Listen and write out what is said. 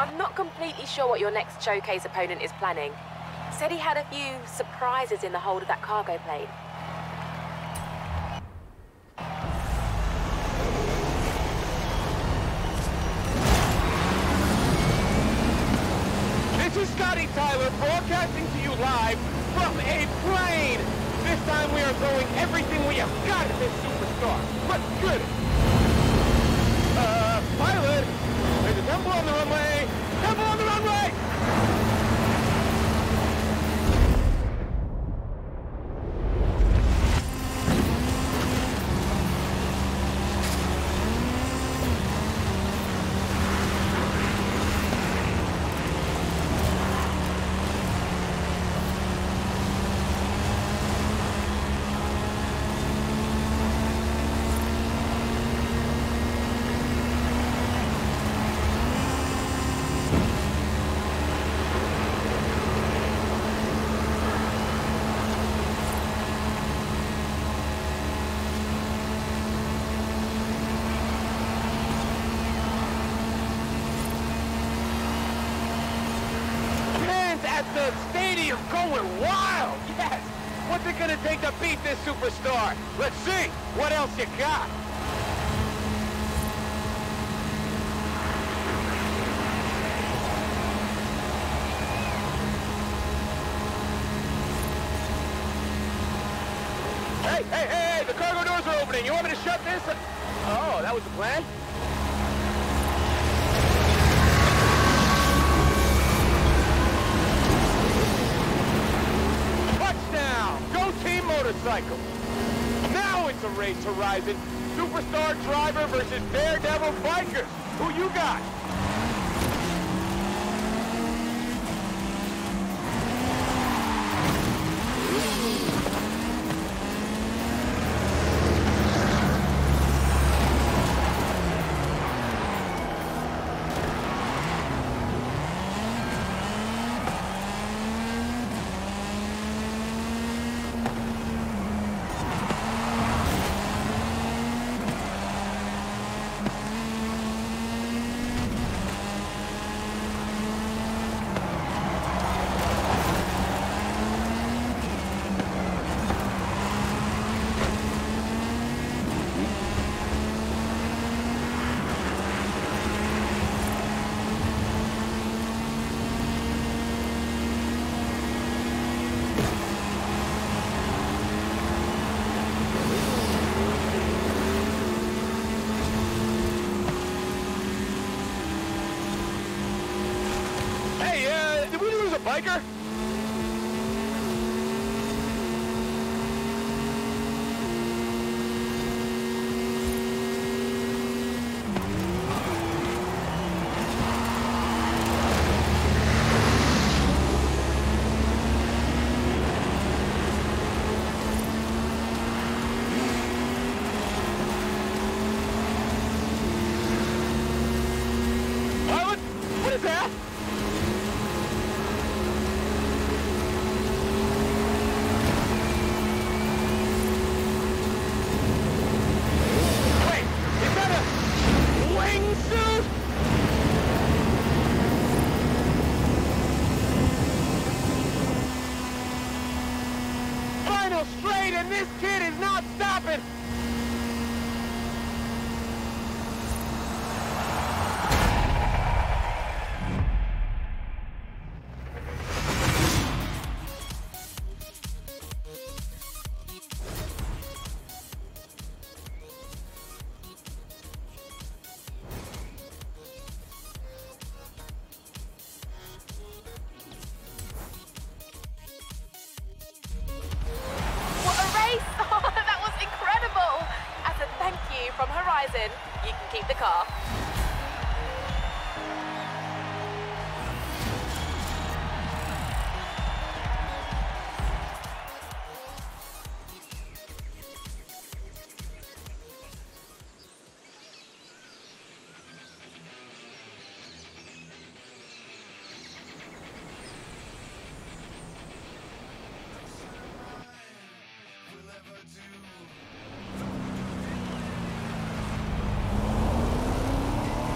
I'm not completely sure what your next showcase opponent is planning. Said he had a few surprises in the hold of that cargo plane. This is Scotty Tyler broadcasting to you live from a plane. This time we are throwing everything we have got at this superstar. Let's. Uh, pilot, there's a going wild. Yes. What's it gonna take to beat this superstar? Let's see. What else you got? Hey, hey, hey, the cargo doors are opening. You want me to shut this? Oh, that was the plan? Now it's a race horizon. Superstar driver versus Daredevil bikers. Who you got? Hey, uh, did we lose a biker? Pilot? What is that? This kid Oh,